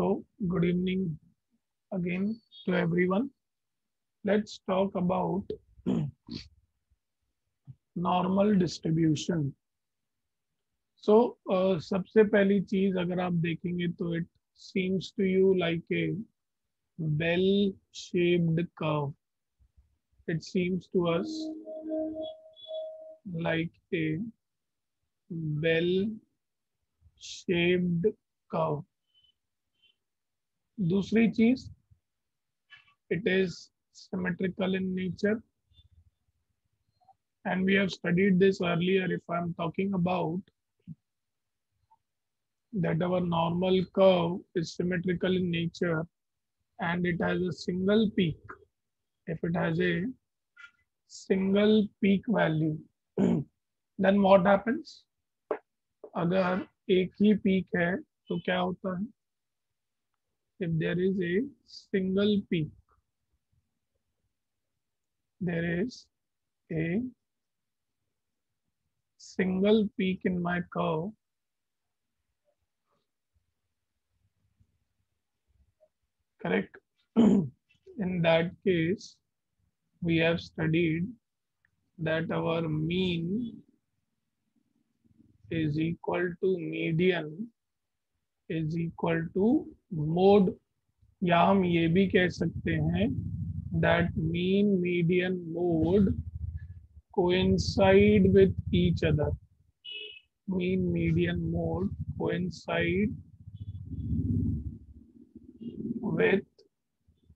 So, good evening again to everyone. Let's talk about normal distribution. So, uh, सबसे पहली चीज़ अगर आप देखेंगे तो it seems to you like a bell-shaped curve. It seems to us like a bell-shaped curve. दूसरी चीज़ it is symmetrical in nature and we have studied this earlier if I am talking about that our normal curve is symmetrical in nature and it has single peak if it has a single peak value then what happens अगर एक ही peak है तो क्या होता है? If there is a single peak there is a single peak in my curve. Correct? In that case we have studied that our mean is equal to median is equal to mode या हम ये भी कह सकते हैं that mean median mode को coincide with each other mean median mode coincide with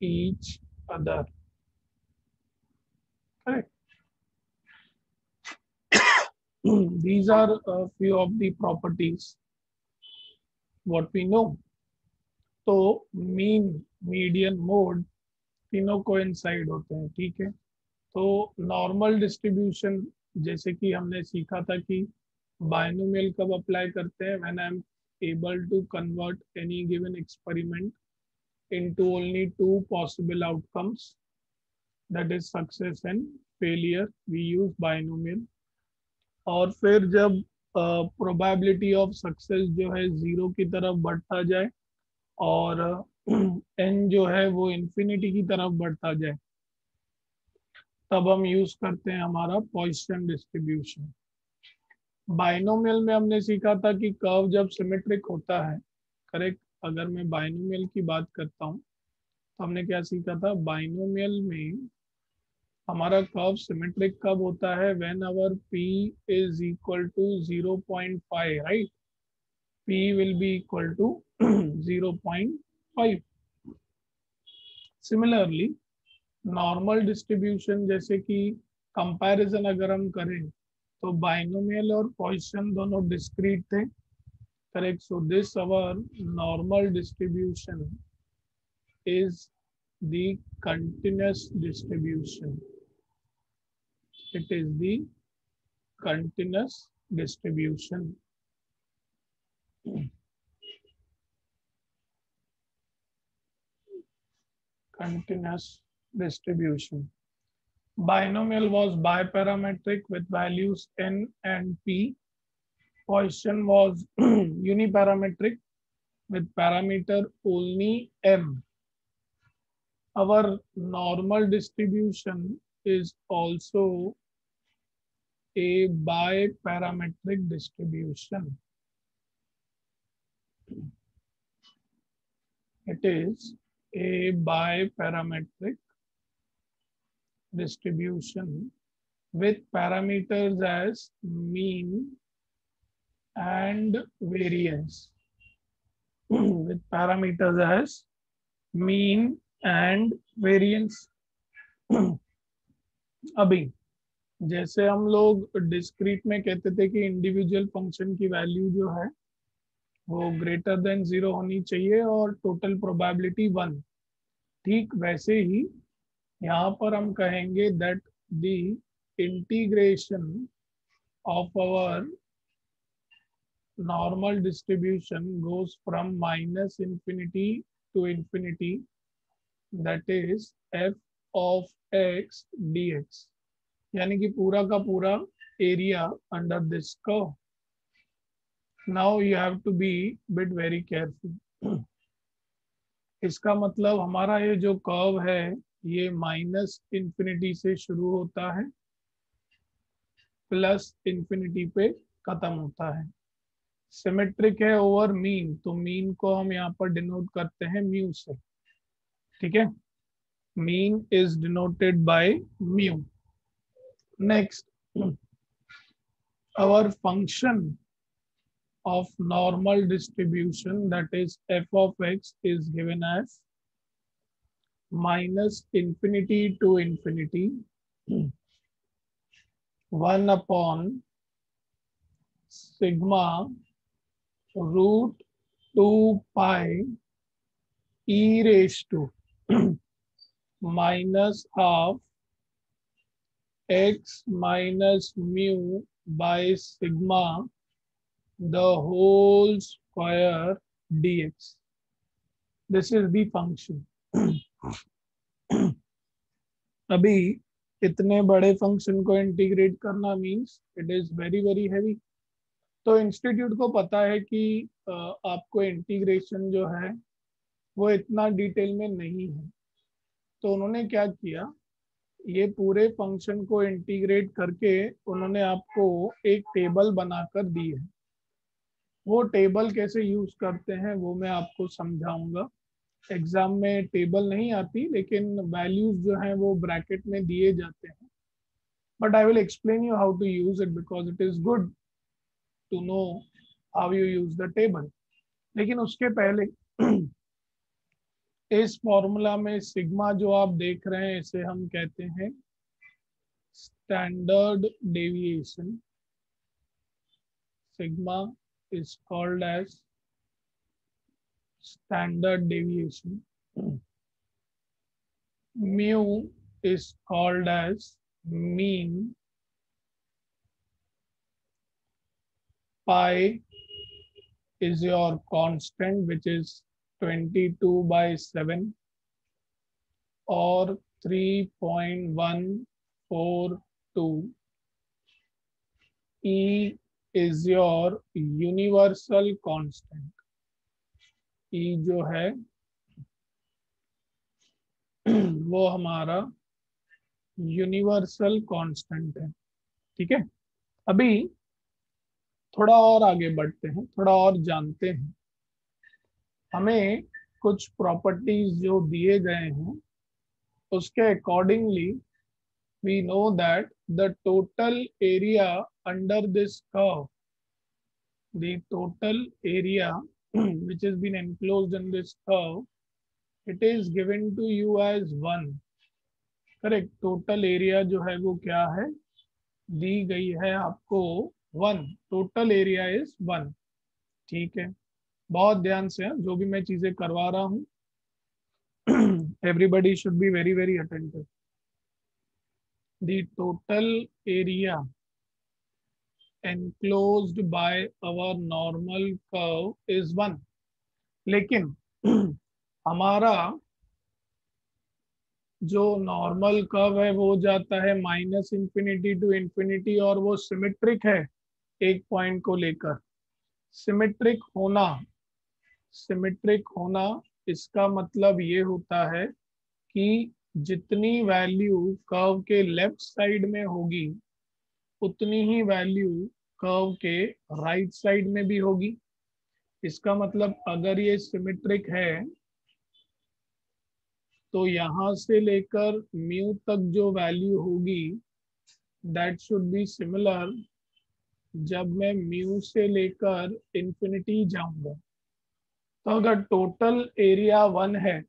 each other correct these are few of the properties what we know. तो mean median mode तीनों को इनसाइड होते हैं, ठीक है? तो नॉर्मल डिस्ट्रीब्यूशन जैसे कि हमने सीखा था कि बाइनोमियल कब अप्लाई करते हैं when I am able to convert any given experiment into only two possible outcomes that is success and failure we use binomial और फिर जब प्रोबेबिलिटी ऑफ़ सक्सेस जो है ज़ीरो की तरफ़ बढ़ता जाए और एन जो है वो इन्फिनिटी की तरफ़ बढ़ता जाए। तब हम यूज़ करते हैं हमारा पॉइसन डिस्ट्रीब्यूशन बाइनोमियल में हमने सीखा था कि कर्व जब सिमेट्रिक होता है करेक्ट अगर मैं बाइनोमियल की बात करता हूँ तो हमने क्या सीखा था? बाइनोमियल में हमारा कर्व सिमेट्रिक कब होता है? When our P is equal to 0.5 right p will be equal to 0.5 similarly, normal distribution, जैसे कि कंपैरिजन अगर हम करें तो बाइनोमियल और पॉइसन दोनों डिस्क्रीट थे। Correct so this our normal distribution is the continuous distribution. It is the continuous distribution continuous distribution. Binomial was biparametric with values n and p. Poisson was uniparametric with parameter only m. Our normal distribution is also a biparametric distribution. It is a biparametric distribution with parameters as mean and variance. with parameters as mean and variance. अभी जैसे हम लोग discrete में कहते थे कि individual function की value जो है, वो ग्रेटर देन ज़ीरो होनी चाहिए और टोटल प्रोबेबिलिटी वन ठीक वैसे ही यहाँ पर हम कहेंगे that the integration of our normal distribution goes from minus infinity to infinity, that is f of x dx यानी कि पूरा का पूरा area under this curve now you have to be bit very careful. इसका मतलब हमारा ये जो कर्व है, ये माइनस इंफिनिटी से शुरू होता है प्लस इंफिनिटी पे खत्म होता है। सिमेट्रिक है ओवर मीन तो मीन को हम यहाँ पर डिनोट करते हैं म्यू से। ठीक है? Mean is denoted by mu Next, our function of normal distribution that is f of x is given as minus infinity to infinity 1 upon sigma root 2 pi e raised to minus half x minus mu by sigma the whole square dx. This is the function. अभी इतने बड़े function को integrate करना means it is very very heavy तो institute को पता है कि आपको इंटीग्रेशन जो है, वो इतना डिटेल में नहीं है तो उन्होंने क्या किया ये पूरे फ़ंक्शन को इंटीग्रेट करके उन्होंने आपको एक टेबल बनाकर दी है। वो टेबल कैसे यूज़ करते हैं, वो मैं आपको समझाऊँगा। एग्ज़ाम में टेबल नहीं आती, लेकिन वैल्यूज़ जो हैं वो ब्रैकेट में दिए जाते हैं। But I will explain you how to use it because it is good to know how you use the table लेकिन उसके पहले इस फॉर्मूला में सिग्मा जो आप देख रहे हैं, इसे हम कहते हैं standard deviation sigma is called as standard deviation mu is called as mean pi is your constant which is 22 by 7 or 3.142. E is your universal constant. E जो है, वो हमारा यूनिवर्सल कांस्टेंट है ठीक है अभी थोड़ा और आगे बढ़ते हैं, थोड़ा और जानते हैं हमें कुछ प्रॉपर्टीज़ जो दिए गए हैं उसके accordingly we know that the total area under this curve the total area which has been enclosed in this curve, it is given to you as one. Correct total area जो है वो क्या है? दी गई है आपको one total area is one ठीक है? बहुत ध्यान से, जो भी मैं चीज़ें करवा रहा हूँ should be very very attentive. The total area enclosed by our normal curve is one लेकिन, हमारा जो नॉर्मल कर्व है, वो जाता है माइनस इंफिनिटी टू इंफिनिटी और वो सिमेट्रिक है, एक पॉइंट को लेकर। सिमेट्रिक होना सिमेट्रिक होना, इसका मतलब ये होता है कि जितनी वैल्यू कर्व के लेफ़्ट साइड में होगी, उतनी ही वैल्यू कर्व के राइट right साइड में भी होगी। इसका मतलब अगर ये सिमेट्रिक है तो यहाँ से लेकर म्यू तक जो वैल्यू होगी दैट शुड बी सिमिलर जब मैं म्यू से लेकर इंफिनिटी जाऊँगा। तो अगर टोटल एरिया वन है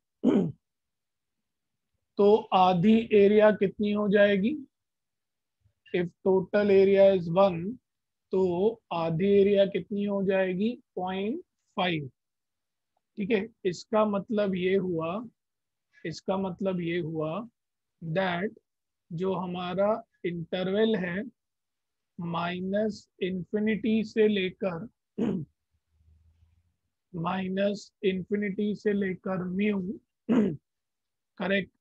तो आधी एरिया कितनी हो जाएगी? If total area is one तो आधी एरिया कितनी हो जाएगी? पॉइंट फाइव ठीक है? इसका मतलब ये हुआ, इसका मतलब ये हुआ दैट जो हमारा इंटरवल है माइनस इंफिनिटी से लेकर माइनस इंफिनिटी से लेकर mu correct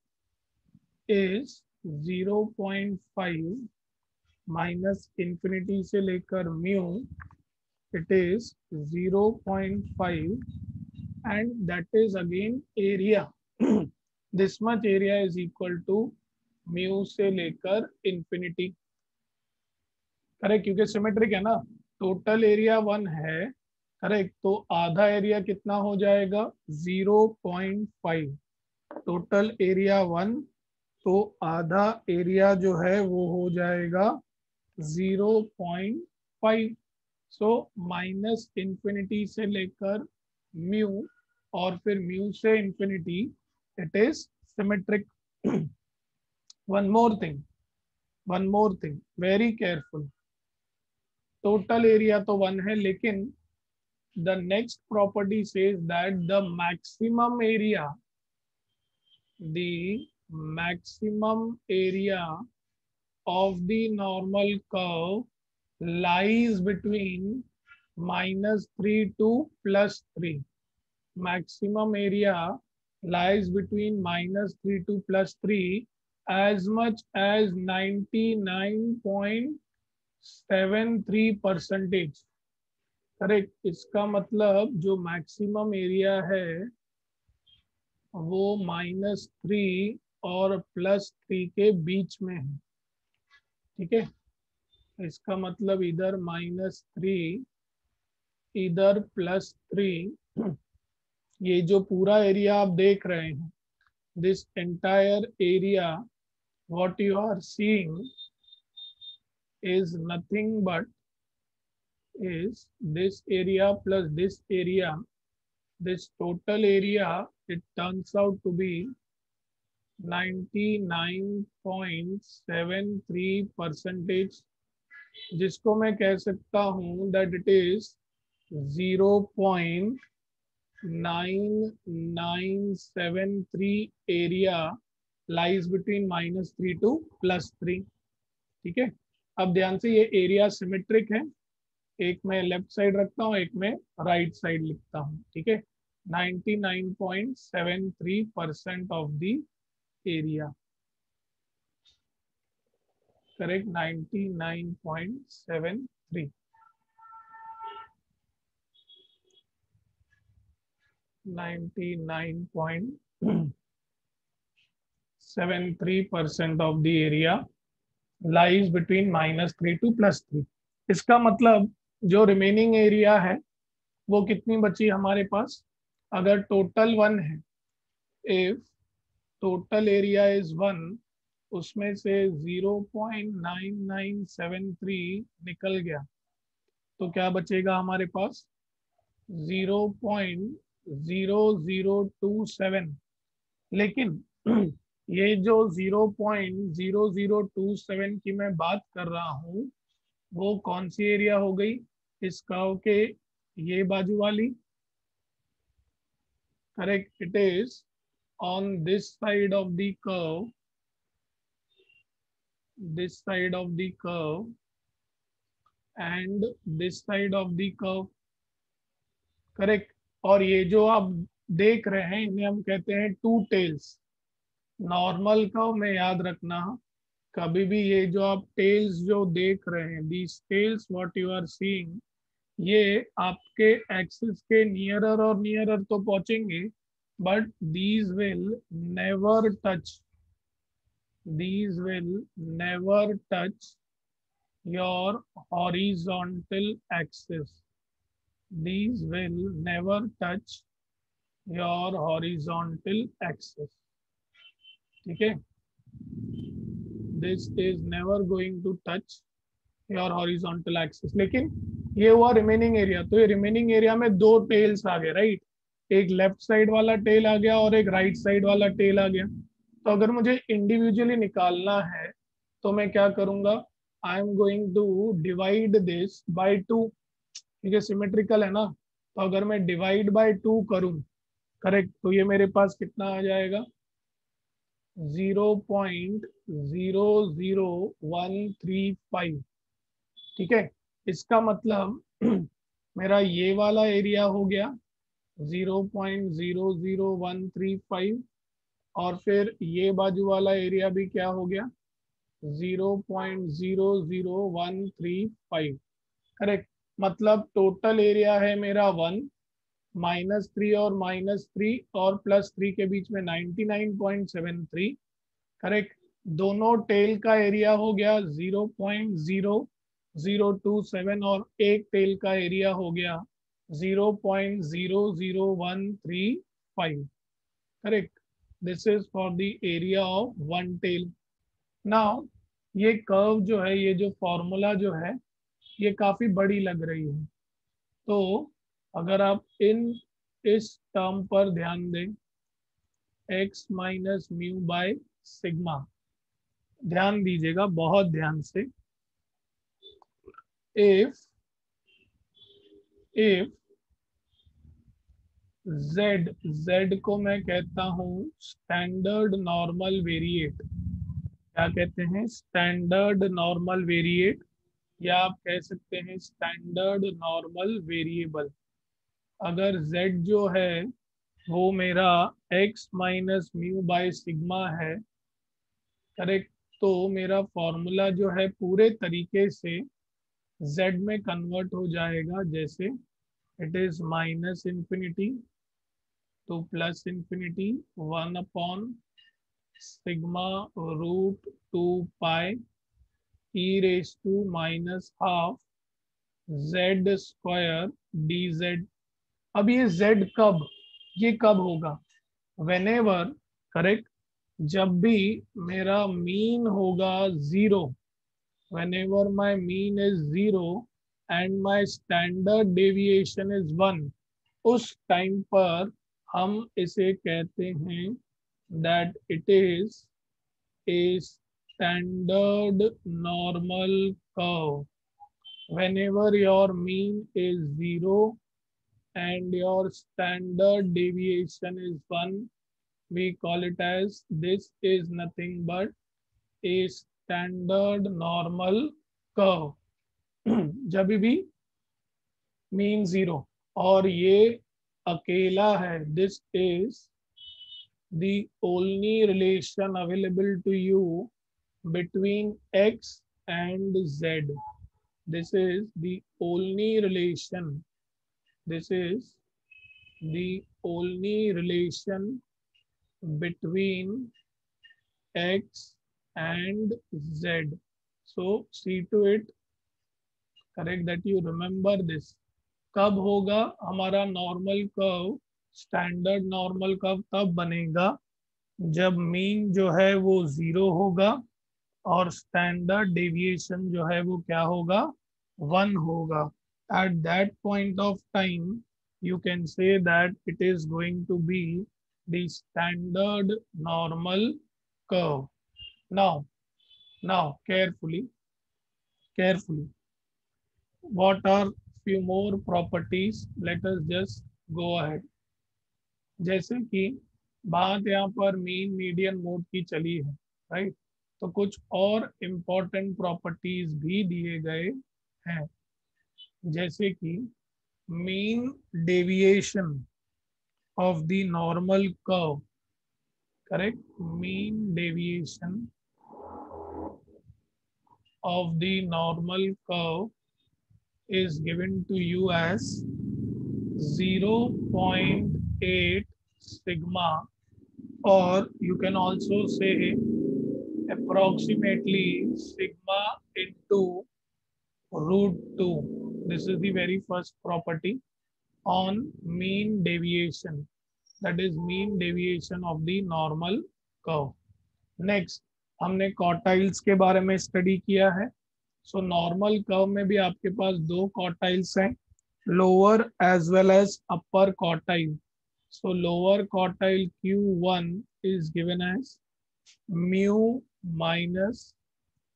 is zero point five minus infinity से लेकर mu it is 0.5 and that is again area. This much area is equal to mu से लेकर infinity. करेक्ट क्योंकि सिमेट्रिक है ना? टोटल एरिया वन है करेक्ट तो आधा एरिया कितना हो जाएगा? Zero point five total area one तो आधा एरिया जो है वो हो जाएगा zero point five so minus infinity से लेकर म्यू और फिर म्यू से infinity it is symmetric one more thing one more thing very careful total area तो वन है, लेकिन the next property says that the maximum area, the maximum area of the normal curve lies between minus 3 to plus 3. Maximum area lies between minus 3 to plus 3 as much as 99.73 percentage correct इसका मतलब जो maximum area है, वो minus three और plus three के बीच में है। ठीक है? इसका मतलब इधर माइनस थ्री इधर प्लस थ्री ये जो पूरा एरिया आप देख रहे हैं this entire area what you are seeing is nothing but is this area plus this area. This total area, it turns out to be 99.73 percentage जिसको मैं कह सकता हूँ that it is 0.9973 area lies between minus three to plus three ठीक है? अब ध्यान से ये एरिया सिमेट्रिक है। एक मैं लेफ़्ट साइड रखता हूँ, एक मैं राइट right साइड लिखता हूँ, ठीक है? 99.73% of the area correct 99.73 99.73 percent of the area lies between minus three to plus three इसका मतलब जो रिमेनिंग एरिया है, वो कितनी बची हमारे पास? अगर टोटल वन है if total area is one उसमें से 0.9973 निकल गया। तो क्या बचेगा हमारे पास? 0.0027 लेकिन ये जो 0.0027 की मैं बात कर रहा हूँ, वो कौन सी एरिया हो गई? इस कर्व के ये बाजू वाली? Correct it is on this side of the curve. This side of the curve and this side of the curve. Correct और ये जो आप देख रहे हैं, इन्हें हम कहते हैं टू टेल्स नॉर्मल कर्व में याद रखना, कभी भी ये जो आप टेल्स जो देख रहे हैं these tails what you are seeing ये आपके एक्सिस के नियरर और नियरर तो पहुँचेंगे but these will never touch these will never touch your horizontal axis these will never touch your horizontal axis ठीक है? This is never going to touch your horizontal axis, लेकिन ये हुआ remaining area तो ये remaining area में दो tails आ गए राइट एक लेफ़्ट साइड वाला टेल आ गया और एक राइट right साइड वाला टेल आ गया। तो अगर मुझे इंडिविजुअली निकालना है तो मैं क्या करूँगा? I am going to divide this by two है सिमेट्रिकल है ना? तो अगर मैं डिवाइड बाय टू करूँ करेक्ट तो ये मेरे पास कितना आ जाएगा? Zero point zero zero one three five ठीक है? इसका मतलब मेरा ये वाला एरिया हो गया 0.00135 और फिर ये बाजू वाला एरिया भी क्या हो गया? 0.00135 करेक्ट मतलब टोटल एरिया है मेरा वन माइनस थ्री और माइनस थ्री और प्लस थ्री के बीच में ninety nine point seven three correct दोनों टेल का एरिया हो गया zero point zero two seven और एक टेल का एरिया हो गया zero point zero zero one three five. Correct this is for the area of one tail now ये कर्व जो है, ये जो फॉर्मूला जो है, ये काफ़ी बड़ी लग रही है। तो अगर आप इन, इस टर्म पर ध्यान दें, x minus mu by sigma ध्यान दीजिएगा, बहुत ध्यान से। इफ़ इफ़ z z को मैं कहता हूँ स्टैंडर्ड नॉर्मल वेरिएट क्या कहते हैं? स्टैंडर्ड नॉर्मल वेरिएट या आप कह सकते हैं स्टैंडर्ड नॉर्मल वेरिएबल अगर z जो है, वो मेरा x minus mu by sigma है करेक्ट तो मेरा फॉर्मूला जो है पूरे तरीके से z में कन्वर्ट हो जाएगा, जैसे it is minus infinity to plus infinity one upon sigma root two pi e raise to minus half z square d z अब ये z कब? ये कब होगा? वेन एवर करेक्ट जब भी मेरा मीन होगा zero ever my mean is zero and my standard deviation is one उस टाइम पर हम इसे कहते हैं that it is a standard normal curve whenever your mean is zero and your standard deviation is 1 we call it as this is nothing but a standard normal curve जब भी mean zero और ये अकेला है this is the only relation available to you between x and z this is the only relation this is the only relation between x and z so see to it correct that you remember this कब होगा हमारा normal curve standard normal curve तब बनेगा जब mean जो है वो zero होगा और स्टैंडर्ड डेविएशन जो है वो क्या होगा वन होगा at that point of time you can say that it is going to be the standard normal curve. Now, now carefully, carefully. What are few more properties? Let us just go ahead. जैसे कि बात यहाँ पर mean median mode की चली है right तो कुछ और इम्पोर्टेंट प्रॉपर्टीज़ भी दिए गए हैं जैसे कि mean deviation of the normal curve correct mean deviation of the normal curve is given to you as 0.8 sigma or you can also say approximately sigma into root 2 this is the very first property on mean deviation. That is mean deviation of the normal curve. Next हमने quartiles के बारे में study किया है। So normal curve में भी आपके पास दो कॉटाइल्स हैं lower as well as upper quartile so lower quartile Q1 is given as mu minus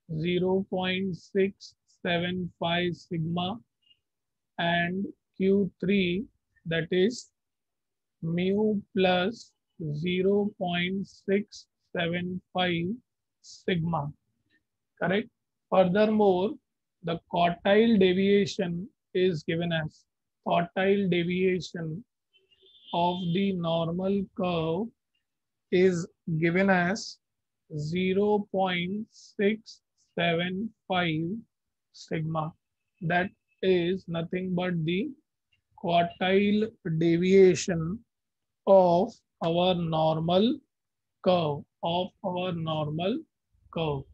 0.675 sigma and Q3 that is mu plus 0.675 sigma. Correct? Furthermore, the quartile deviation is given as quartile deviation of the normal curve is given as 0.675 sigma. That is nothing but the quartile deviation of our normal curve of our normal curve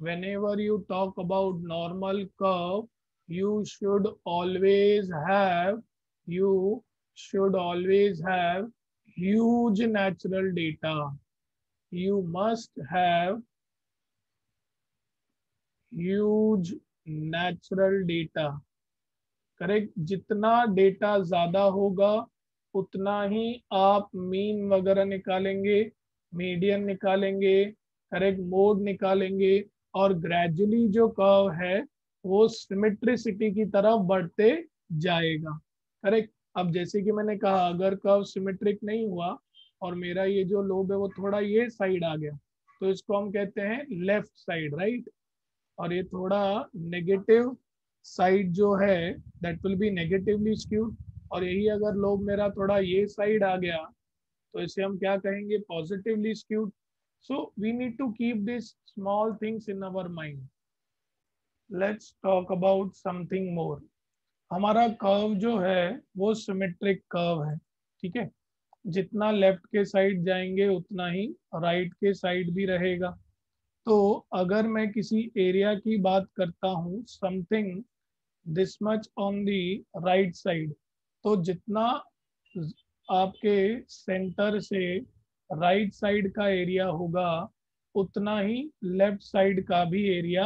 whenever you talk about normal curve you should always have you should always have huge natural data you must have huge natural data correct जितना data ज़्यादा होगा उतना ही आप mean वगैरह निकालेंगे median निकालेंगे correct mode निकालेंगे और ग्रेजुअली जो कर्व है, वो सिमेट्रिसिटी की तरफ़ बढ़ते जाएगा। करेक्ट अब जैसे कि मैंने कहा, अगर कर्व सिमेट्रिक नहीं हुआ और मेरा ये जो लोब है वो थोड़ा ये साइड आ गया तो इसको हम कहते हैं लेफ़्ट साइड राइट और ये थोड़ा नेगेटिव साइड जो है that will be negatively skewed और यही अगर लोब मेरा थोड़ा ये साइड आ गया तो इसे हम क्या कहेंगे? Positively skewed so we need to keep this small things in our mind let's talk about something more हमारा कर्व जो है, वो सिमेट्रिक कर्व है, ठीक है? जितना लेफ़्ट के साइड जाएँगे, उतना ही राइट के साइड भी रहेगा। तो अगर मैं किसी एरिया की बात करता हूँ something this much on the right side तो जितना आपके सेंटर से राइट साइड का एरिया होगा, उतना ही लेफ़्ट साइड का भी एरिया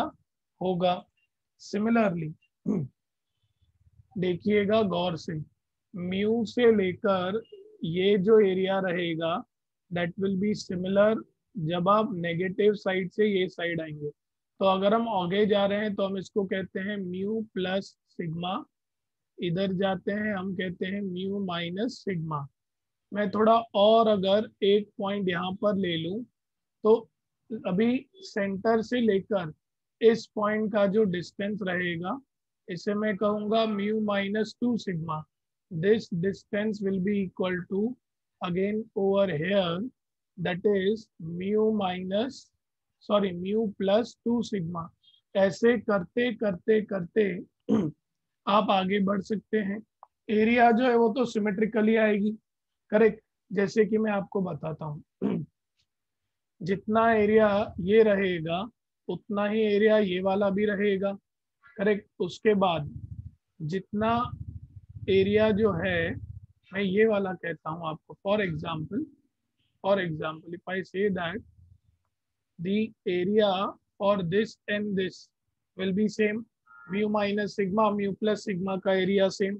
होगा। सिमिलरली देखिएगा गौर से म्यू से लेकर ये जो एरिया रहेगा दैट विल बी सिमिलर जब आप नेगेटिव साइड से ये साइड आएँगे। तो अगर हम आगे जा रहे हैं तो हम इसको कहते हैं म्यू प्लस सिग्मा इधर जाते हैं, हम कहते हैं म्यू माइनस सिग्मा मैं थोड़ा और अगर एक पॉइंट यहाँ पर ले लूँ तो अभी सेंटर से लेकर इस पॉइंट का जो डिस्टेंस रहेगा, इसे मैं कहूँगा mu minus two sigma this distance will be equal to again over here that is mu minus, sorry, mu plus 2 sigma. ऐसे करते करते करते आप आगे बढ़ सकते हैं। एरिया जो है वो तो सिमेट्रिकली आएगी। करेक्ट। जैसे कि मैं आपको बताता हूँ, जितना एरिया ये रहेगा, उतना ही एरिया ये वाला भी रहेगा, करेक्ट। उसके बाद जितना एरिया जो है, मैं ये वाला कहता हूँ आपको for example for example if I say that the area for this and this will be same mu minus sigma mu plus sigma का area same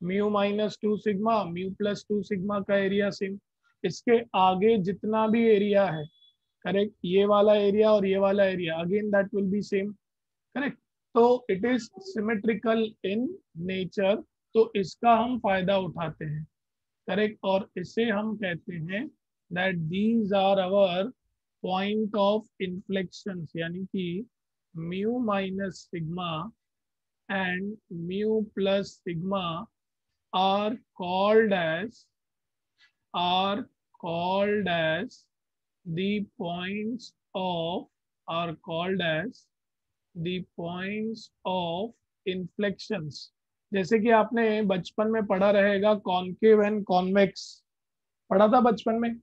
mu minus two sigma mu plus two sigma का area same इसके आगे जितना भी area है correct ये वाला area और ये वाला area again that will be same correct तो it is symmetrical in nature तो इसका हम फ़ायदा उठाते हैं। करेक्ट और इसे हम कहते हैं that these are our point of inflection यानी कि mu minus sigma and mu plus sigma are called as are called as the points of, are called as the points of inflections. जैसे कि आपने बचपन में पढ़ा रहेगा कॉन्केव एंड कॉन्वेक्स पढ़ा था बचपन में?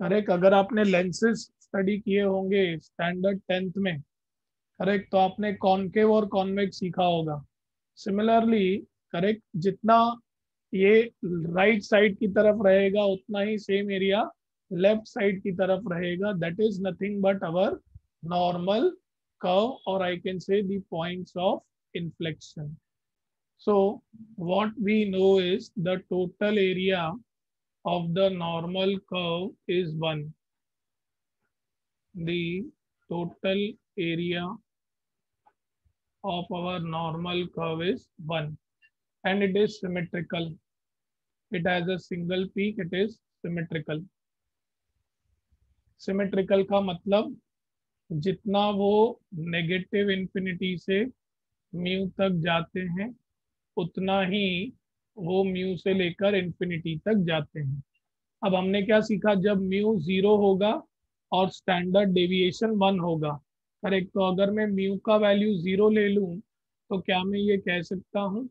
करेक्ट अगर आपने लेंसेज स्टडी किए होंगे स्टैंडर्ड टेंथ में। करेक्ट तो आपने कॉन्केव और कॉन्वेक्स सीखा होगा। सिमिलरली करेक्ट, जितना ये राइट साइड की तरफ़ रहेगा, उतना ही सेम एरिया लेफ़्ट साइड की तरफ़ रहेगा। That is nothing but our normal curve और I can say the points of inflection So, what we know is the total area of the normal curve is 1. The total area of our normal curve is 1 and it is symmetrical. It has a single peak, it is symmetrical. Symmetrical का मतलब जितना वो negative infinity से mu तक जाते हैं उतना ही वो म्यू से लेकर इन्फिनिटी तक जाते हैं अब हमने क्या सीखा जब म्यू ज़ीरो होगा और स्टैंडर्ड डेविएशन वन होगा करेक्ट तो अगर मैं म्यू का वैल्यू ज़ीरो ले लूँ तो क्या मैं ये कह सकता हूँ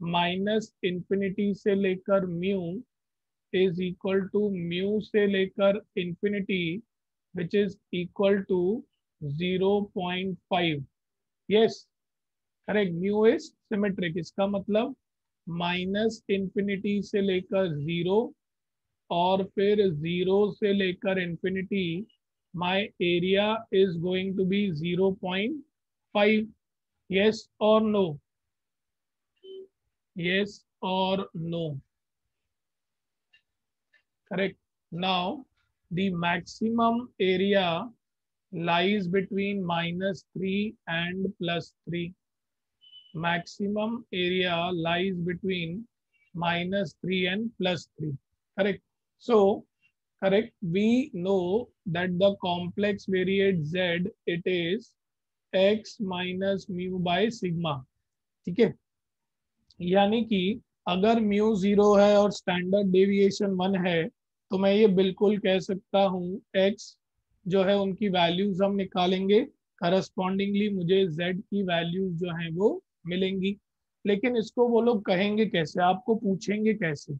माइनस इंफिनिटी से लेकर mu is equal to mu से लेकर infinity which is equal to 0.5 yes correct mu is symmetric इसका मतलब माइनस इंफिनिटी से लेकर ज़ीरो और फिर ज़ीरो से लेकर infinity my area is going to be zero point 0.5 yes or no? Yes or no correct now the maximum area lies between minus 3 and plus 3 maximum area lies between minus 3 and plus 3 correct so correct we know that the complex variate z it is x minus mu by sigma ठीक है यानी कि अगर mu zero है और standard deviation one है तो मैं ये बिल्कुल कह सकता हूँ एक्स जो है उनकी वैल्यूज़ हम निकालेंगे। करस्पॉन्डिंगली मुझे जेड की वैल्यूज़ जो है वो मिलेंगी। लेकिन इसको वो लोग कहेंगे कैसे? आपको पूछेंगे कैसे?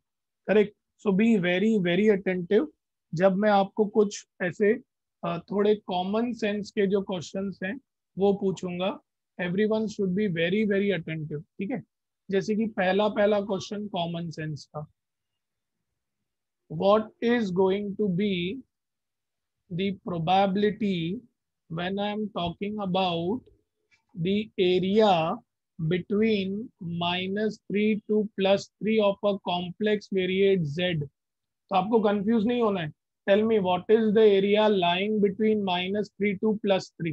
Correct so be very very attentive जब मैं आपको कुछ ऐसे थोड़े कॉमन सेंस के जो क्वेश्चंस हैं, वो पूछूँगा। Every one should be very very attentive ठीक है? जैसे कि पहला पहला क्वेश्चन कॉमन सेंस का। What is going to be probability when I am talking about the area between minus three to plus three of a complex variate z तो आपको confuse नहीं होना है। Tell me what is the area lying between minus three to plus three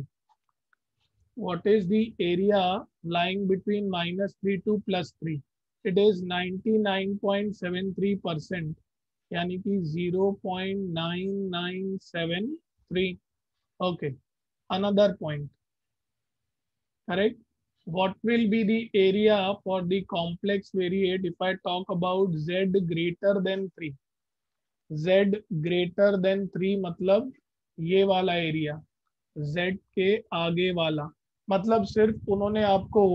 what is the area lying between minus 3 to plus 3 it is 99.73 percent yani ki 0.9973 okay another point correct what will be the area for the complex variate if i talk about z greater than 3 z greater than 3 मतलब ये वाला area z के आगे वाला मतलब सिर्फ़ उन्होंने आपको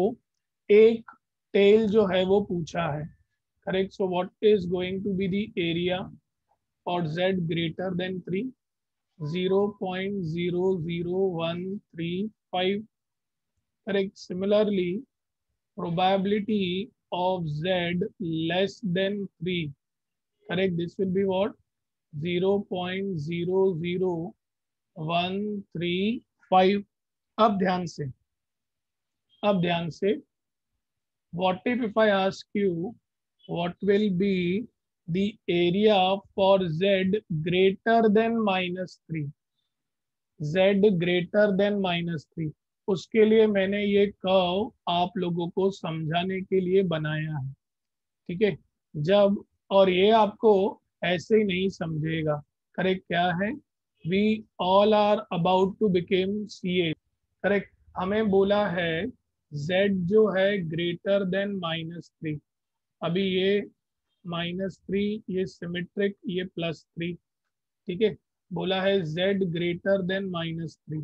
एक टेल जो है वो पूछा है। Correct so what is going to be the area और z greater than three zero point zero zero one three five correct similarly probability of z less than three correct this will be what zero point zero zero one three five अब ध्यान से, अब ध्यान से, what if if I ask you, what will be the area for z greater than minus three z greater than minus three उसके लिए मैंने ये कर्व आप लोगों को समझाने के लिए बनाया है। ठीक है? जब, और ये आपको ऐसे ही नहीं समझेगा। करेक्ट क्या है? We all are about to became see correct हमें बोला है, z जो है ग्रेटर देन माइनस थ्री अभी ये माइनस थ्री ये सिमेट्रिक ये प्लस थ्री ठीक है? बोला है z greater than minus three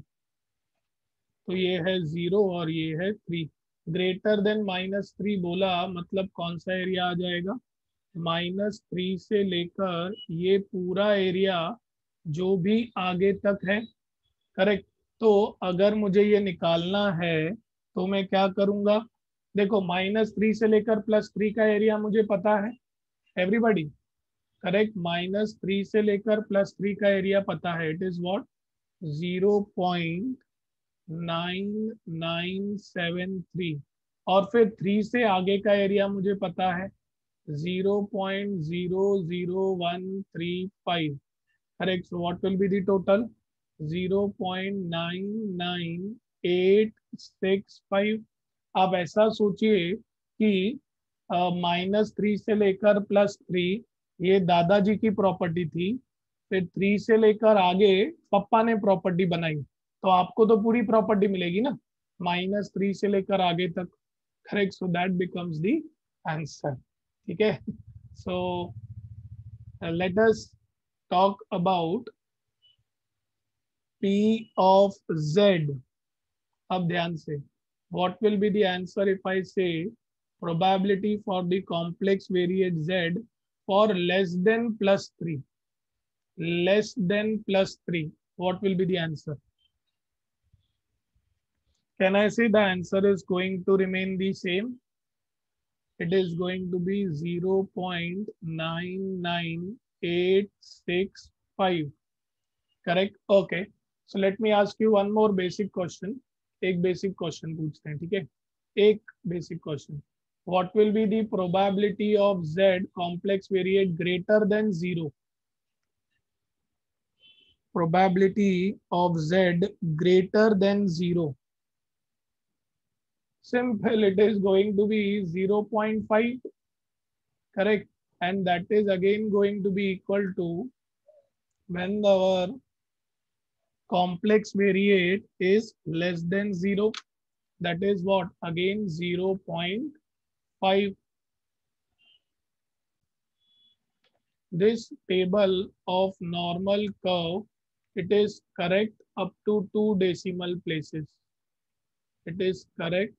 तो ये है ज़ीरो और ये है three greater than minus three बोला मतलब कौन सा एरिया आ जाएगा? माइनस थ्री से लेकर ये पूरा एरिया जो भी आगे तक है करेक्ट तो अगर मुझे ये निकालना है तो मैं क्या करूँगा? देखो माइनस थ्री से लेकर प्लस थ्री का एरिया मुझे पता है। एवरीबडी करेक्ट माइनस थ्री से लेकर प्लस थ्री का एरिया पता है। It is what zero point nine nine seven three और फिर थ्री से आगे का एरिया मुझे पता है। Zero point zero zero one three five correct so what will be the total zero point nine nine eight six five आप ऐसा सोचिए कि माइनस थ्री से लेकर प्लस थ्री ये दादाजी की प्रॉपर्टी थी। फिर थ्री से लेकर आगे पप्पा ने प्रॉपर्टी बनाई। तो आपको तो पूरी प्रॉपर्टी मिलेगी ना माइनस थ्री से लेकर आगे तक। Correct so that becomes the answer ठीक है? So let us talk about P of Z. अब ध्यान से what will be the answer if I say probability for the complex variate z for less than plus 3 less than plus 3 what will be the answer can i say the answer is going to remain the same it is going to be 0 0.99865 correct okay so let me ask you one more basic question एक basic question पूछते हैं ठीक है एक basic question what will be the probability of z complex variate greater than 0 probability of z greater than 0 simple it is going to be 0.5 correct and that is again going to be equal to when our complex variate is less than 0 that is what? Again 0.5 this table of normal curve it is correct up to two decimal places. It is correct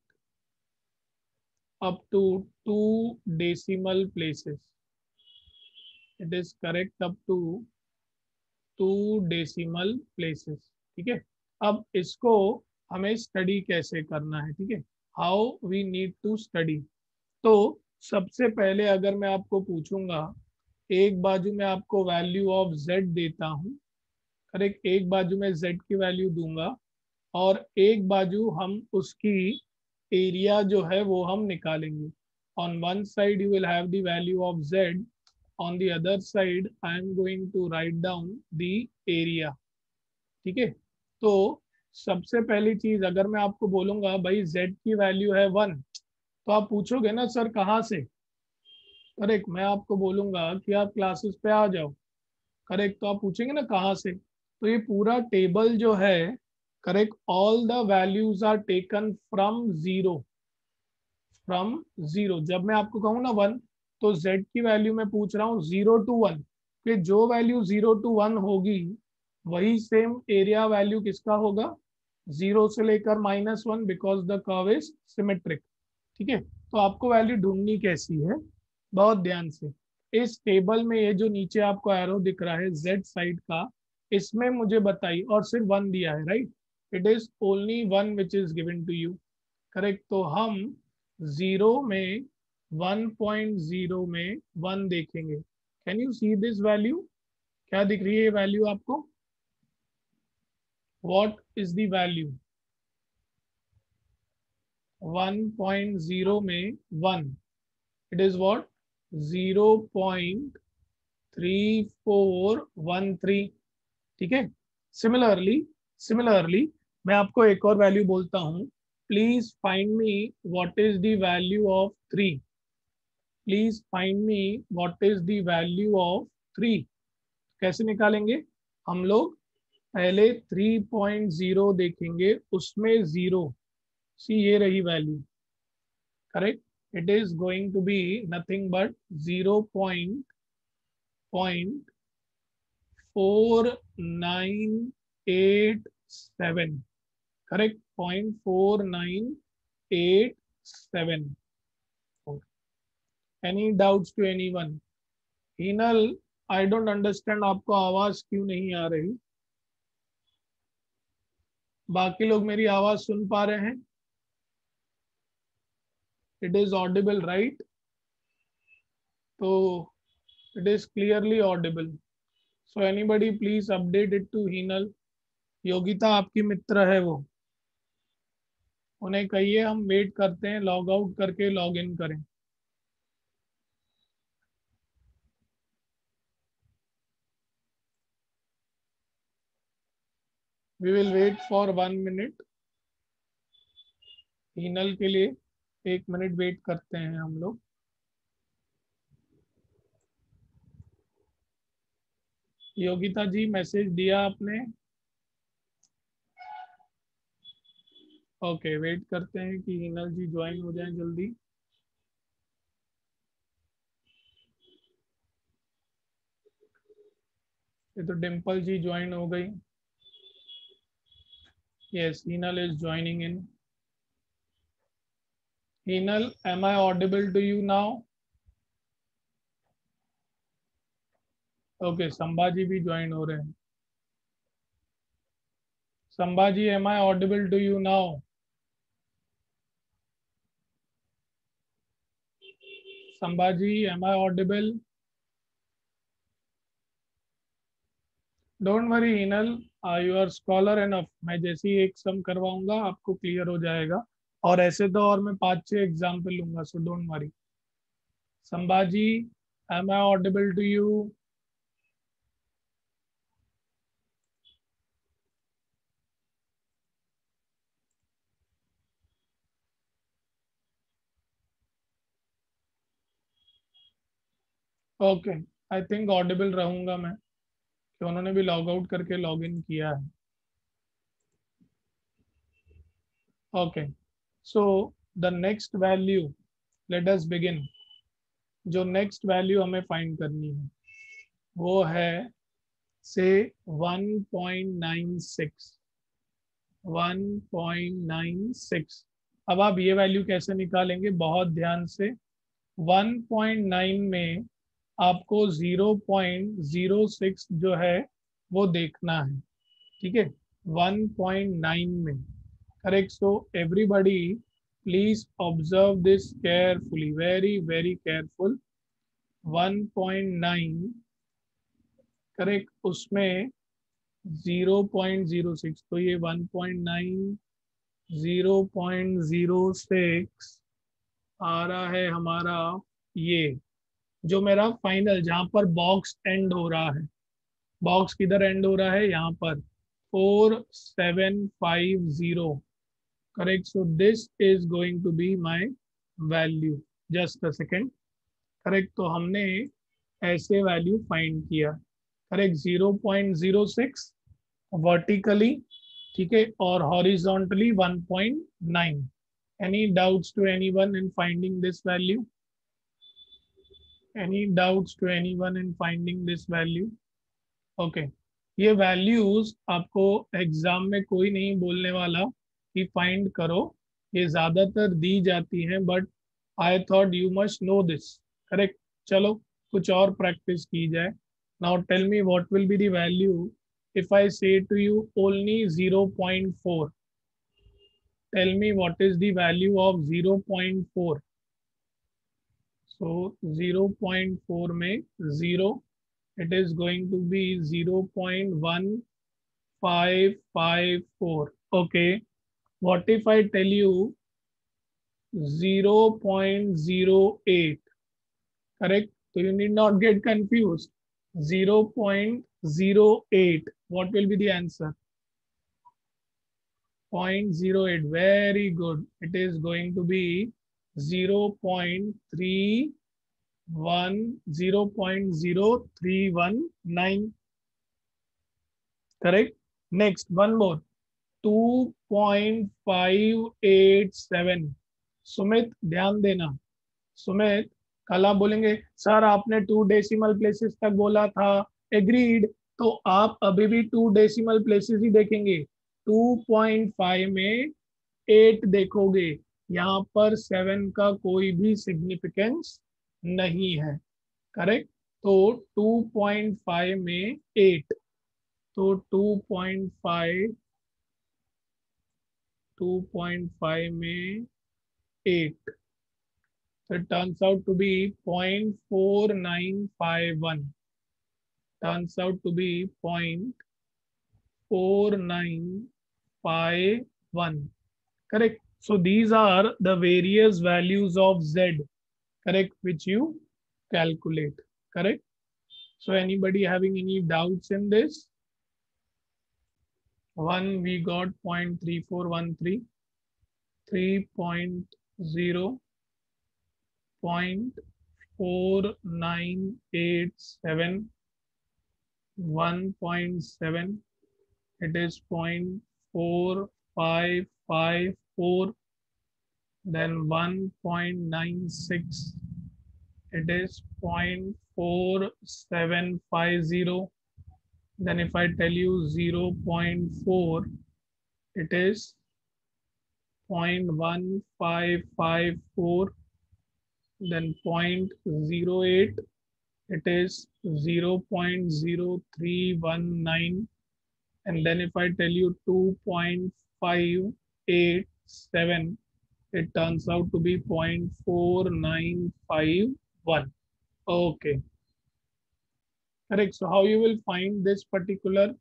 up to two decimal places. It is correct up to two decimal places ठीक है? अब इसको हमें study कैसे करना है, ठीक है? How we need to study तो सबसे पहले अगर मैं आपको पूछूँगा, एक बाजू में आपको वैल्यू ऑफ़ z देता हूँ करेक्ट एक बाजू में z की वैल्यू दूँगा और एक बाजू हम उसकी एरिया जो है वो हम निकालेंगे. On one side you will have the value of z on the other side I am going to write down the area ठीक है? तो सबसे पहली चीज़, अगर मैं आपको बोलूँगा, भाई, z की वैल्यू है वन तो आप पूछोगे ना, सर, कहाँ से? करेक्ट मैं आपको बोलूँगा कि आप क्लासेस पे आ जाओ। करेक्ट तो आप पूछेंगे ना, कहाँ से? तो ये पूरा टेबल जो है, correct, all the values are taken from zero. From zero. जब मैं आपको कहूँ ना वन तो z की वैल्यू मैं पूछ रहा हूँ ज़ीरो टू वन कि जो वैल्यू ज़ीरो टू वन होगी, वही सेम एरिया वैल्यू किसका होगा? ज़ीरो से लेकर minus one because the curve is symmetric ठीक है? तो आपको वैल्यू ढूंढनी कैसी है? बहुत ध्यान से। इस टेबल में ये जो नीचे आपको एरो दिख रहा है जेड साइड का, इसमें मुझे बताइए, और सिर्फ़ वन दिया है right it is only one which is given to you correct तो हम ज़ीरो में 1.0 में वन देखेंगे। Can you see this value क्या दिख रही है वैल्यू आपको? वॉट इज़ द वैल्यू 1.0 में वन। इट इज़ वॉट 0.3413 ठीक है? सिमिलरली सिमिलरली मैं आपको एक और वैल्यू बोलता हूँ। Please find me what is the value of three please find me what is the value of three कैसे निकालेंगे? हम लोग पहले 3.0 देखेंगे, उसमें ज़ीरो सी ये रही value correct it is going to be nothing but zero point point four nine eight seven correct point four nine eight eight seven. Any doubts to anyone? Hinal, I don't understand आपको आवाज़ क्यों नहीं आ रही बाकी लोग मेरी आवाज़ सुन पा रहे हैं इट इज़ ऑडिबल राइट तो it is clearly audible so anybody please update it to hinal Yogita आपकी मित्र है वो उन्हें कहिए हम वेट करते हैं लॉग आउट करके लॉग इन करें we will wait for one minute हीनल के लिए एक मिनट वेट करते हैं हम लोग. योगिता जी मैसेज दिया आपने? ओके वेट करते हैं कि हिनल जी ज्वाइन हो जाएँ जल्दी. ये तो डिम्पल जी ज्वाइन हो गई. Yes Hinal is joining in Hinal, am I audible to you now? Okay, Sambhaji भी ज्वाइन हो रहे हैं Sambhaji am I audible to you now? Sambhaji am I audible? Don't worry Hinal you are scholar enough मैं जैसे ही एक सम करवाऊँगा, आपको clear हो जाएगा। और ऐसे तो और मैं पाँच छह एग्ज़ाम्पल लूँगा so don't worry Sambhaji am I audible to you okay I think audible रहूँगा मैं। कि उन्होंने भी लॉग आउट करके लॉग इन किया है। Okay so the next value let us begin जो नेक्स्ट वैल्यू हमें फाइंड करनी है, वो है से 1.96 1.96 अब आप ये वैल्यू कैसे निकालेंगे? बहुत ध्यान से। 1.9 में आपको 0.06 जो है, वो देखना है। ठीक है? 1.9 में। Correct so everybody please observe this carefully very very careful 1.9 correct उसमें 0.06 तो ये 1.9 0.06 आ रहा है हमारा ये। जो मेरा फाइनल जहाँ पर बॉक्स एंड हो रहा है। बॉक्स किधर एंड हो रहा है? यहाँ पर। Four seven five zero correct so this is going to be my value just a second correct तो हमने ऐसे वैल्यू फाइंड किया। Correct zero point zero six vertically ठीक है? और horizontally one point nine any doubts to any one in finding this value any doubts to anyone in finding this value? Okay. ये values आपको exam में कोई नहीं बोलने वाला कि फाइंड करो। ये ज़्यादातर दी जाती हैं but I thought you must know this correct चलो, कुछ और प्रैक्टिस की जाए। Now tell me what will be the value if I say to you only 0.4 tell me what is the value of 0.4 so 0.4 में 0 it is going to be 0.1554 okay. What if I tell you 0.08 correct? So you need not get confused. 0.08 what will be the answer? 0.08 very good. It is going to be 0 0.3 1 0 0.0319 correct? Next, one more. 2.587 Sumit ध्यान देना सुमित कल आप बोलेंगे sir आपने two decimal places तक बोला था agreed तो आप अभी भी टू डेसिमल प्लेसेस ही देखेंगे 2.5 में 8 देखोगे यहाँ पर सेवन का कोई भी सिग्निफिकेंस नहीं है। करेक्ट तो 2.5 में एट तो 2.5 2.5 में एट तो turns out to be 0.4951 turns out to be 0.4951 correct So these are the various values of Z, correct, which you calculate, correct? So anybody having any doubts in this? One, we got 0.3413, 3.0, 0.4987, 1.7, it is 0.455 4 then 1.96 it is 0.4750 then if I tell you 0 0.4 it is 0.1554 then 0.08 it is 0.0319 and then if I tell you 2.587 it turns out to be 0.4951 okay correct so how you will find this particular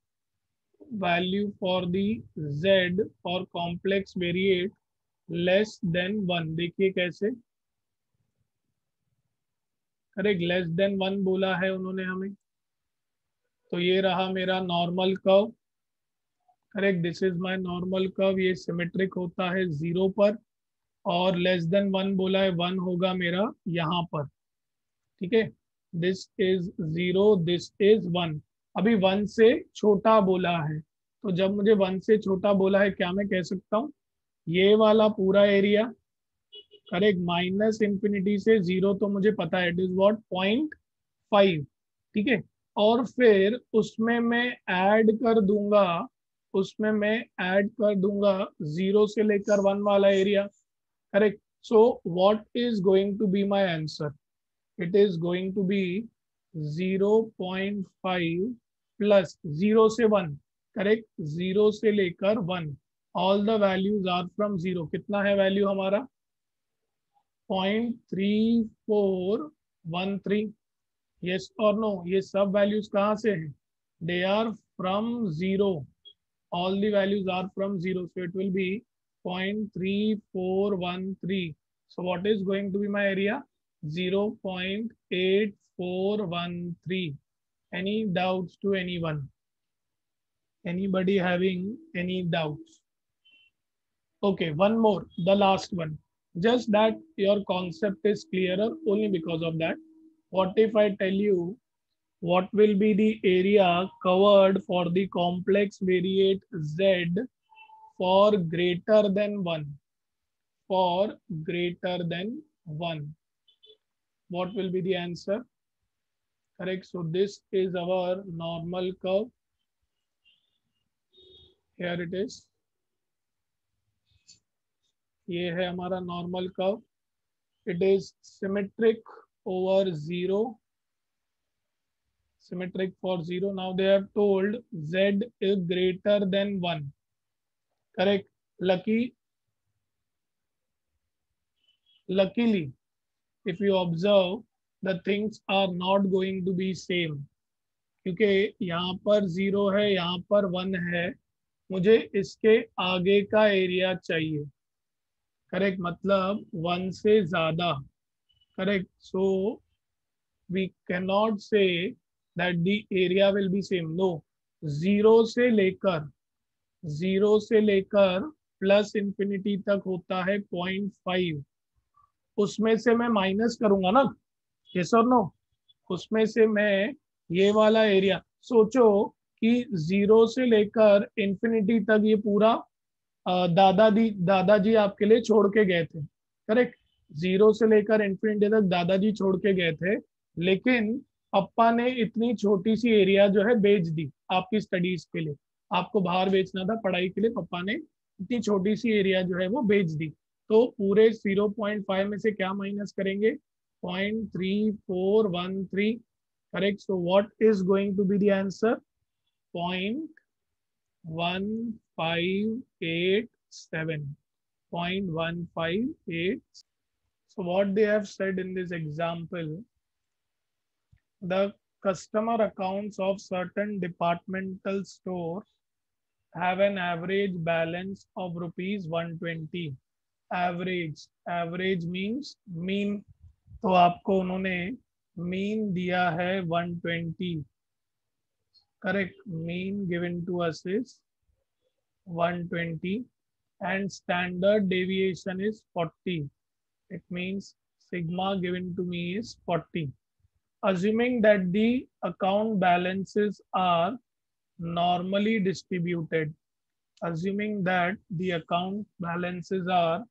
value for the z for complex variate less than 1 देखिए कैसे correct less than one बोला है उन्होंने हमें तो ये रहा मेरा normal curve correct this is my normal curve ये सिमेट्रिक होता है ज़ीरो पर और लेस देन वन बोला है वन होगा मेरा यहाँ पर। ठीक है? This is zero this is one अभी वन से छोटा बोला है। तो जब मुझे वन से छोटा बोला है, क्या मैं कह सकता हूँ? ये वाला पूरा एरिया करेक्ट माइनस इंफिनिटी से ज़ीरो तो मुझे पता है। It is what point five ठीक है? और फिर उसमें मैं ऐड कर दूँगा उसमें मैं ऐड कर दूँगा ज़ीरो से लेकर वन वाला area correct so what is going to be my answer it is going to be zero point five plus zero से वन करेक्ट ज़ीरो से लेकर one all the values are from zero कितना है value हमारा? Point three four one three yes और no ये सब values कहाँ से हैं? They are from zero all the values are from zero so it will be 0.3413 so what is going to be my area? 0.8413 any doubts to anyone? Anybody having any doubts? Okay one more the last one. Just that your concept is clearer only because of that. What if i tell you what will be the area covered for the complex variate z for greater than 1 for greater than 1 what will be the answer correct so this is our normal curve here it is ये है हमारा normal curve it is symmetric over zero symmetric for 0 now they have told z is greater than 1 correct lucky luckily if you observe the things are not going to be same क्योंकि यहाँ पर zero है यहाँ पर one है मुझे इसके आगे का एरिया चाहिए करेक्ट मतलब वन से ज़्यादा correct so we can not say that the area will be same no zero से लेकर ज़ीरो से लेकर प्लस इंफिनिटी तक होता है पॉइंट फाइव उसमें से मैं माइनस करूँगा ना? ये सर नो उसमें से मैं ये वाला एरिया सोचो कि ज़ीरो से लेकर इंफिनिटी तक ये पूरा दादाजी दादाजी आपके लिए छोड़ के गए थे। करेक्ट ज़ीरो से लेकर इन्फिनिटी तक दादाजी छोड़ के गए थे। लेकिन पप्पा ने इतनी छोटी सी एरिया जो है बेच दी आपकी स्टडीज़ के लिए। आपको बाहर बेचना था, पढ़ाई के लिए पप्पा ने इतनी छोटी सी एरिया जो है वो बेच दी। तो पूरे 0.5 में से क्या माइनस करेंगे? Point three four one three correct so what is going to be the answer point one 1.587 so what they have said in this example the customer accounts of certain departmental stores have an average balance of rupees 120 average average means mean तो आपको उन्होंने mean दिया है 120 correct mean given to us is 120 and standard deviation is 40. It means sigma given to me is 40. Assuming that the account balances are normally distributed. Assuming that the account balances are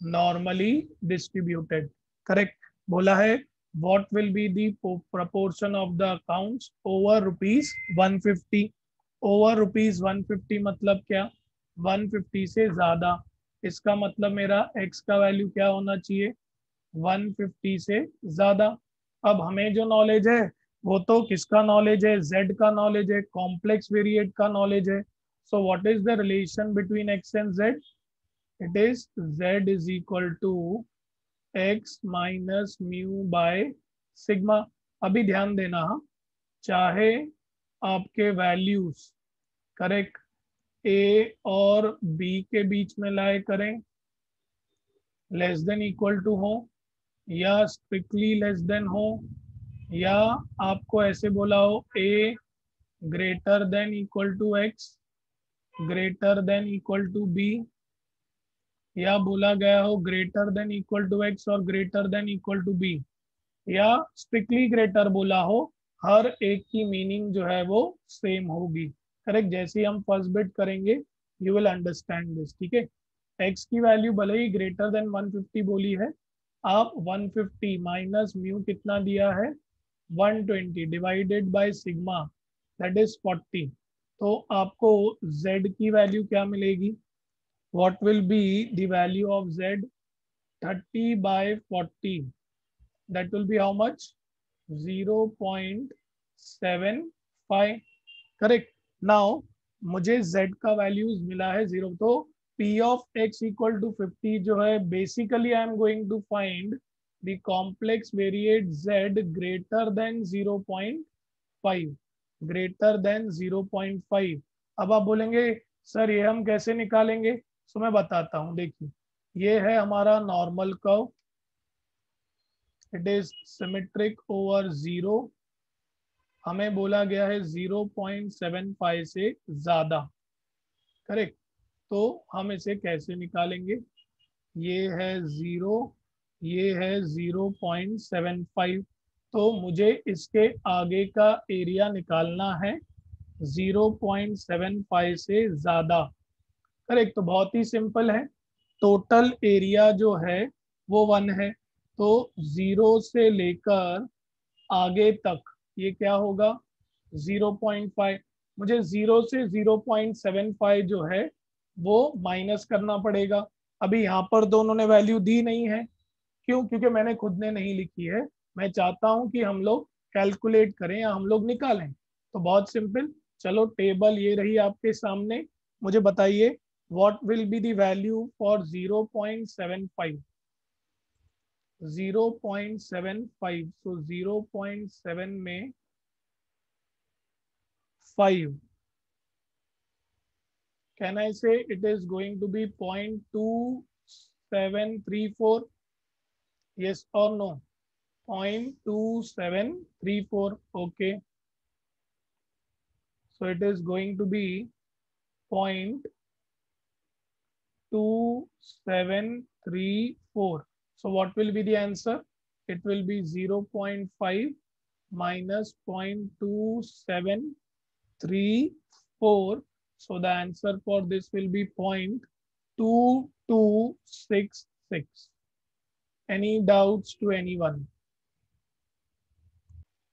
normally distributed. Correct. बोला है what will be the proportion of the accounts over rupees 150 over rupees one fifty मतलब क्या one fifty से ज़्यादा इसका मतलब मेरा x का वैल्यू क्या होना चाहिए 150 से ज़्यादा अब हमें जो नॉलेज है, वो तो किसका नॉलेज है? Z का नॉलेज है कॉम्प्लेक्स वेरिएट का नॉलेज है। So what is the relation between x and z? It is z is equal to x minus mu by sigma अभी ध्यान देना, चाहे आपके वैल्यूज़ करेक्ट ए और बी के बीच में लाए करें लेस देन इक्वल टू हो या स्ट्रिक्टली लेस देन हो, या आपको ऐसे बोला हो a greater than equal to x greater than equal to b या बोला गया हो greater than equal to x और greater than equal to b या स्ट्रिक्टली ग्रेटर बोला हो, हर एक की मीनिंग जो है वो सेम होगी। करेक्ट जैसे हम फ़र्स्ट बिट करेंगे यू विल अंडरस्टैंड दिस ठीक है? एक्स की वैल्यू भले ही ग्रेटर देन 150 बोली है आप 150 माइनस म्यू कितना दिया है? 120 divided by sigma that is 40 तो आपको z की वैल्यू क्या मिलेगी? What will be the value of z? 30 bye 40 that will be how much? 0 0.75 correct now मुझे z का वैल्यूज़ मिला है ज़ीरो तो p of x equal to 50 जो है basically I am going to find the complex variate z greater than 0.5 greater than 0.5 अब आप बोलेंगे, सर, ये हम कैसे निकालेंगे? तो मैं बताता हूँ, देखिए, ये है हमारा normal curve it is symmetric over zero हमें बोला गया है 0.75 से ज़्यादा करेक्ट तो हम इसे कैसे निकालेंगे? ये है ज़ीरो, ये है 0.75 तो मुझे इसके आगे का एरिया निकालना है 0.75 से ज़्यादा। करेक्ट तो बहुत ही सिंपल है। टोटल एरिया जो है, वो वन है। तो ज़ीरो से लेकर आगे तक ये क्या होगा? 0.5 मुझे ज़ीरो से 0.75 जो है वो माइनस करना पड़ेगा। अभी यहाँ पर दोनों ने वैल्यू दी नहीं है। क्यों? क्योंकि मैंने खुद ने नहीं लिखी है। मैं चाहता हूँ कि हम लोग कैलकुलेट करें या हम लोग निकालें। तो बहुत सिंपल चलो टेबल ये रही आपके सामने। मुझे बताइए what will be the value for 0.75 0.75 so 0.7 में 5 can I say it is going to be 0.2734 yes or no 0.2734 okay so it is going to be 0.2734 So what will be the answer? It will be 0 0.5 minus 0.2734. So the answer for this will be 0.2266. Any doubts to anyone?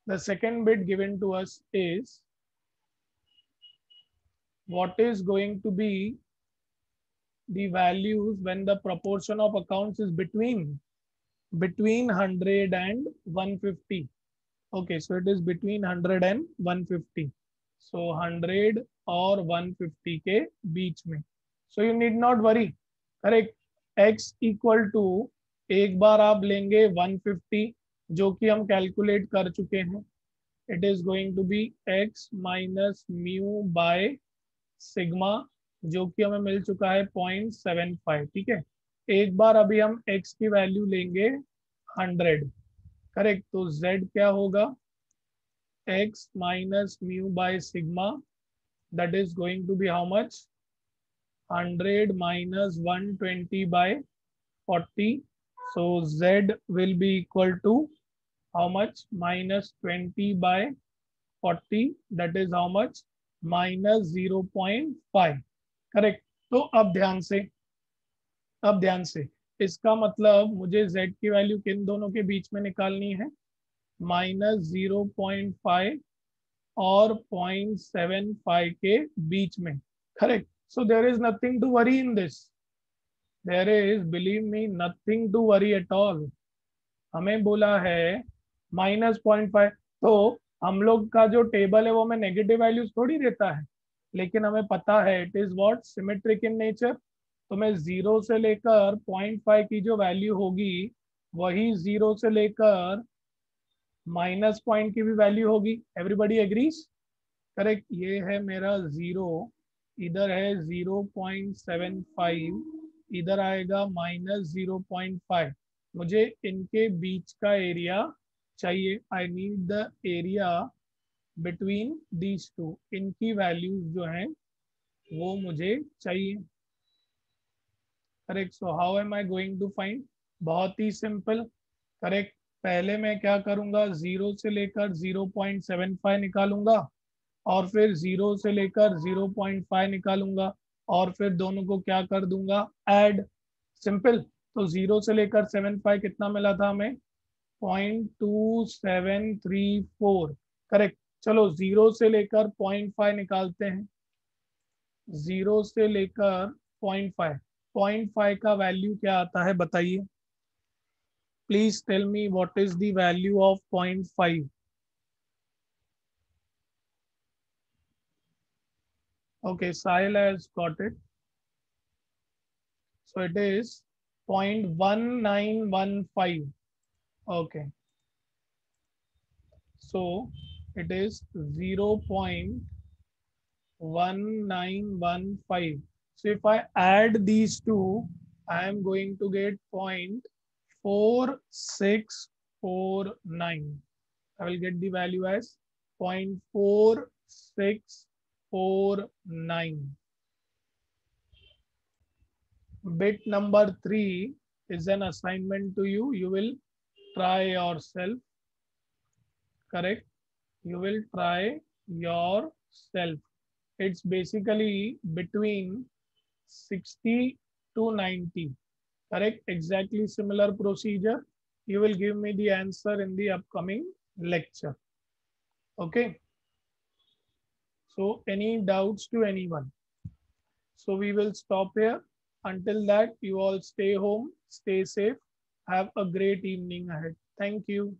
The second bit given to us is what is going to be the values when the proportion of accounts is between between 100 and 150 okay so it is between 100 and 150 so 100 और 150 के बीच में। So you need not worry correct x equal to एक बार आप लेंगे 150 जो कि हम कैलकुलेट कर चुके हैं। It is going to be x minus mu by sigma जो कि हमें मिल चुका है पॉइंट सेवन फाइव ठीक है? एक बार अभी हम x की वैल्यू लेंगे हंड्रेड करेक्ट। तो z क्या होगा? X minus mu by sigma is going to be how much hundred minus one twenty by forty so z will be equal to how much? minus 20 by 40 that is how much? minus 0.5 correct तो अब ध्यान से, अब ध्यान से। इसका मतलब मुझे z की वैल्यू किन दोनों के बीच में निकालनी है? माइनस ज़ीरो पॉइंट फाइव और पॉइंट सेवन फाइव के बीच में। Correct so there is nothing to worry in this there is believe me nothing to worry at all हमें बोला है माइनस पॉइंट फाइव। तो हम लोग का जो टेबल है, वो हमें नेगेटिव वैल्यूज़ थोड़ी देता है। लेकिन हमें पता है it is what symmetric in nature तो मैं ज़ीरो से लेकर पॉइंट फाइव की जो वैल्यू होगी, वही ज़ीरो से लेकर माइनस पॉइंट की भी वैल्यू होगी। एवरीबडी एग्रीज करेक्ट ये है मेरा ज़ीरो इधर है ज़ीरो पॉइंट सेवन फाइव इधर आएगा माइनस ज़ीरो पॉइंट फाइव मुझे इनके बीच का एरिया चाहिए। I need the area between these two इनकी वैल्यूज़ जो हैं, वो मुझे चाहिए। Correct so how am I going to find बहुत ही सिंपल करेक्ट पहले मैं क्या करूँगा? ज़ीरो से लेकर ज़ीरो पॉइंट सेवन फाइव निकालूँगा और फिर ज़ीरो से लेकर ज़ीरो पॉइंट फाइव निकालूँगा और फिर दोनों को क्या कर दूँगा? एड सिंपल तो ज़ीरो से लेकर सेवन फाइव कितना मिला था हमें? Point two seven three four. Correct चलो, ज़ीरो से लेकर पॉइंट फाइव निकालते हैं। ज़ीरो से लेकर पॉइंट फाइव। पॉइंट फाइव का वैल्यू क्या आता है? बताइए। please tell me what is the value of 0.5? Okay, Sahil has got it. So it is 0.1915. Okay. So it is 0 0.1915. So if I add these two, I am going to get point 0.4649 i will get the value as 0.4649 bit number 3 is an assignment to you. You will try yourself. Correct? You will try yourself. It's basically between 60 to 90 correct exactly similar procedure you will give me the answer in the upcoming lecture okay so any doubts to anyone so we will stop here until that, you all stay home, stay safe. Have a great evening ahead. Thank you.